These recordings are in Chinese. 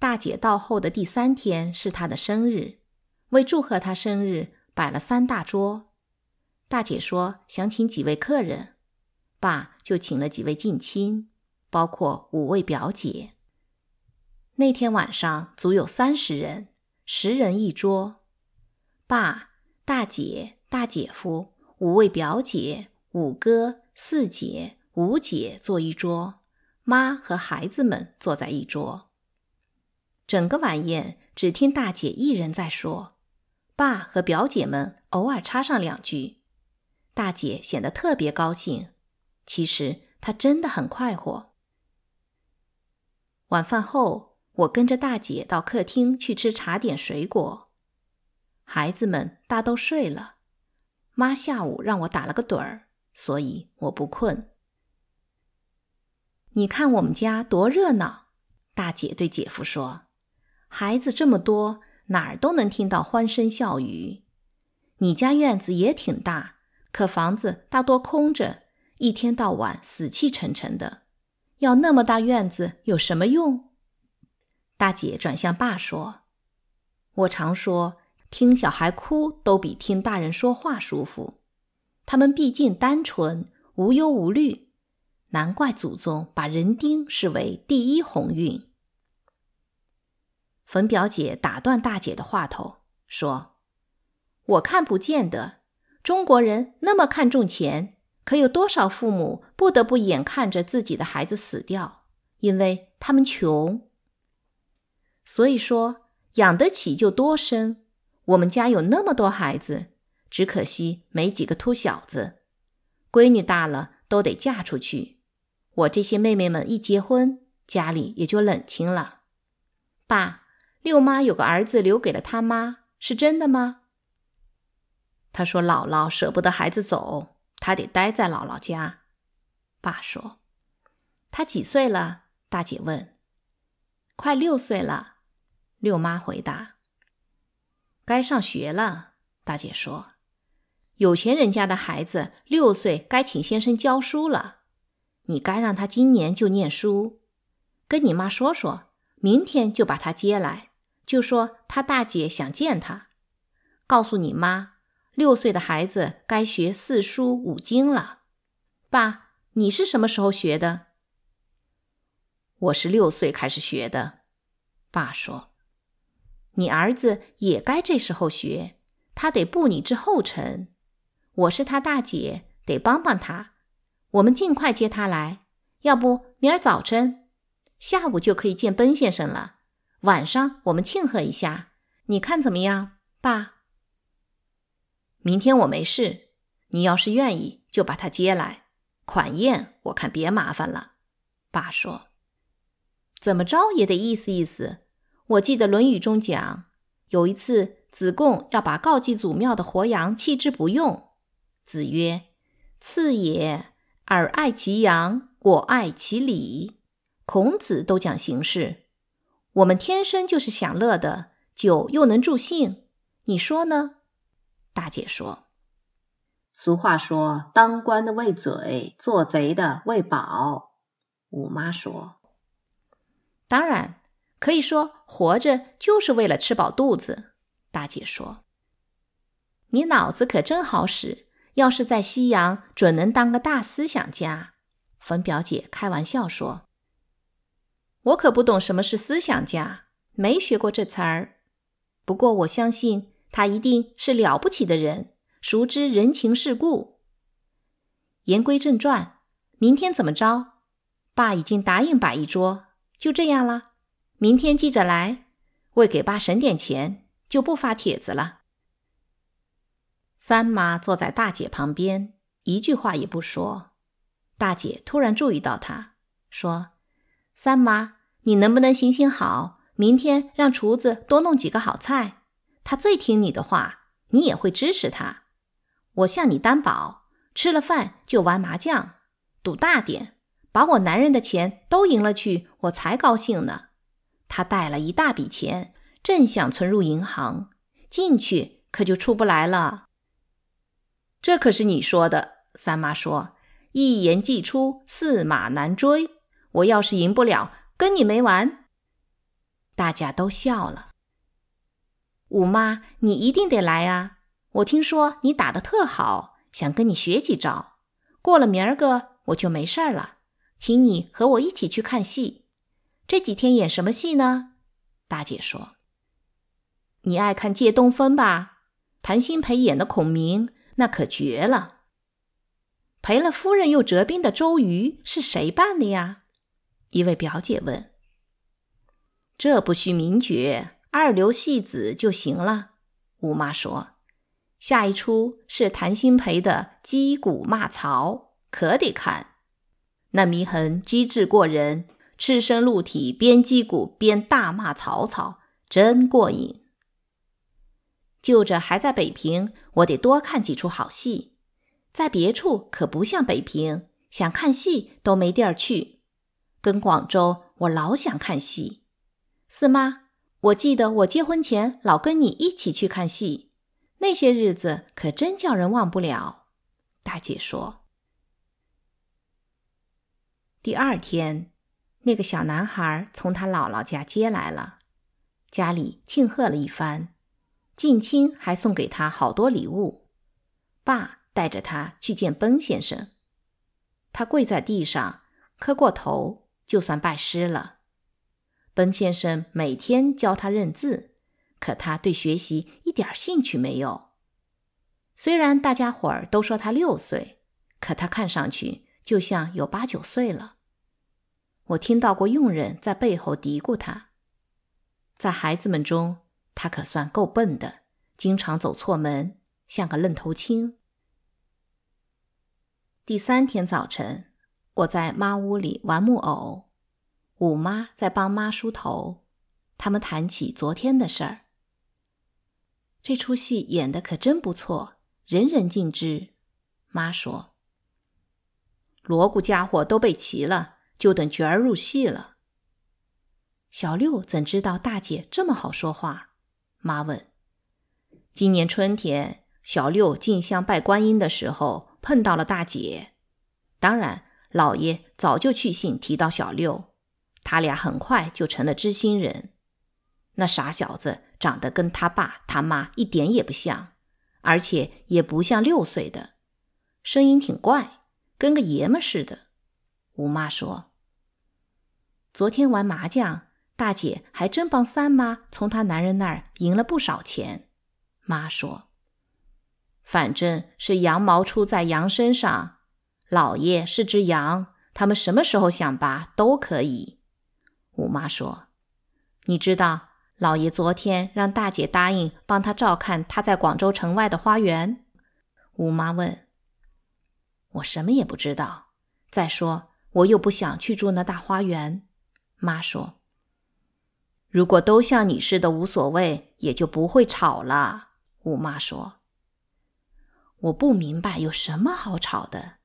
大姐到后的第三天是她的生日，为祝贺她生日，摆了三大桌。大姐说想请几位客人，爸就请了几位近亲，包括五位表姐。那天晚上足有三十人，十人一桌。爸、大姐、大姐夫、五位表姐、五哥、四姐、五姐坐一桌，妈和孩子们坐在一桌。整个晚宴只听大姐一人在说，爸和表姐们偶尔插上两句。大姐显得特别高兴，其实她真的很快活。晚饭后，我跟着大姐到客厅去吃茶点水果。孩子们大都睡了，妈下午让我打了个盹儿，所以我不困。你看我们家多热闹，大姐对姐夫说。孩子这么多，哪儿都能听到欢声笑语。你家院子也挺大，可房子大多空着，一天到晚死气沉沉的。要那么大院子有什么用？大姐转向爸说：“我常说，听小孩哭都比听大人说话舒服。他们毕竟单纯，无忧无虑，难怪祖宗把人丁视为第一鸿运。”冯表姐打断大姐的话头，说：“我看不见的。中国人那么看重钱，可有多少父母不得不眼看着自己的孩子死掉，因为他们穷。所以说，养得起就多生。我们家有那么多孩子，只可惜没几个秃小子。闺女大了都得嫁出去，我这些妹妹们一结婚，家里也就冷清了。爸。”六妈有个儿子留给了他妈，是真的吗？他说：“姥姥舍不得孩子走，他得待在姥姥家。”爸说：“他几岁了？”大姐问。“快六岁了。”六妈回答。“该上学了。”大姐说：“有钱人家的孩子六岁该请先生教书了，你该让他今年就念书。跟你妈说说，明天就把他接来。”就说他大姐想见他，告诉你妈，六岁的孩子该学四书五经了。爸，你是什么时候学的？我是六岁开始学的。爸说，你儿子也该这时候学，他得步你之后尘。我是他大姐，得帮帮他。我们尽快接他来，要不明儿早晨、下午就可以见奔先生了。晚上我们庆贺一下，你看怎么样，爸？明天我没事，你要是愿意，就把他接来。款宴我看别麻烦了。爸说：“怎么着也得意思意思。我记得《论语》中讲，有一次子贡要把告祭祖庙的活羊弃之不用，子曰：‘赐也，尔爱其羊，我爱其礼。’孔子都讲形式。”我们天生就是享乐的，酒又能助兴，你说呢？大姐说：“俗话说，当官的喂嘴，做贼的喂饱。”五妈说：“当然，可以说活着就是为了吃饱肚子。”大姐说：“你脑子可真好使，要是在西洋，准能当个大思想家。”冯表姐开玩笑说。我可不懂什么是思想家，没学过这词儿。不过我相信他一定是了不起的人，熟知人情世故。言归正传，明天怎么着？爸已经答应摆一桌，就这样啦。明天记着来，为给爸省点钱，就不发帖子了。三妈坐在大姐旁边，一句话也不说。大姐突然注意到她，说。三妈，你能不能行行好？明天让厨子多弄几个好菜，他最听你的话，你也会支持他。我向你担保，吃了饭就玩麻将，赌大点，把我男人的钱都赢了去，我才高兴呢。他带了一大笔钱，正想存入银行，进去可就出不来了。这可是你说的。三妈说：“一言既出，驷马难追。”我要是赢不了，跟你没完。大家都笑了。五妈，你一定得来啊！我听说你打的特好，想跟你学几招。过了明儿个我就没事儿了，请你和我一起去看戏。这几天演什么戏呢？大姐说：“你爱看《借东风》吧？谭鑫培演的孔明，那可绝了。赔了夫人又折兵的周瑜是谁扮的呀？”一位表姐问。“这不需名角。”二流戏子就行了，吴妈说：“下一出是谭鑫培的击鼓骂曹，可得看。那祢衡机智过人，赤身露体，边击鼓边大骂曹操，真过瘾。就着还在北平，我得多看几出好戏。在别处可不像北平，想看戏都没地儿去。跟广州，我老想看戏。四妈。”我记得我结婚前老跟你一起去看戏，那些日子可真叫人忘不了。大姐说，第二天，那个小男孩从他姥姥家接来了，家里庆贺了一番，近亲还送给他好多礼物。爸带着他去见奔先生，他跪在地上磕过头，就算拜师了。奔先生每天教他认字，可他对学习一点兴趣没有。虽然大家伙儿都说他六岁，可他看上去就像有八九岁了。我听到过佣人在背后嘀咕他，在孩子们中，他可算够笨的，经常走错门，像个愣头青。第三天早晨，我在妈屋里玩木偶。五妈在帮妈梳头，他们谈起昨天的事儿。这出戏演的可真不错，人人尽知。妈说：“锣鼓家伙都备齐了，就等角儿入戏了。”小六怎知道大姐这么好说话？妈问：“今年春天，小六进香拜观音的时候碰到了大姐，当然，老爷早就去信提到小六。”他俩很快就成了知心人。那傻小子长得跟他爸他妈一点也不像，而且也不像六岁的，声音挺怪，跟个爷们似的。吴妈说：“昨天玩麻将，大姐还真帮三妈从她男人那儿赢了不少钱。”妈说：“反正是羊毛出在羊身上，老爷是只羊，他们什么时候想拔都可以。”五妈说：“你知道，老爷昨天让大姐答应帮他照看他在广州城外的花园。”五妈问：“我什么也不知道。再说，我又不想去住那大花园。”妈说：“如果都像你似的无所谓，也就不会吵了。”五妈说：“我不明白有什么好吵的。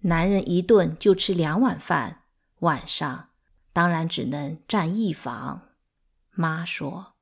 男人一顿就吃两碗饭，晚上。”当然只能占一房，妈说。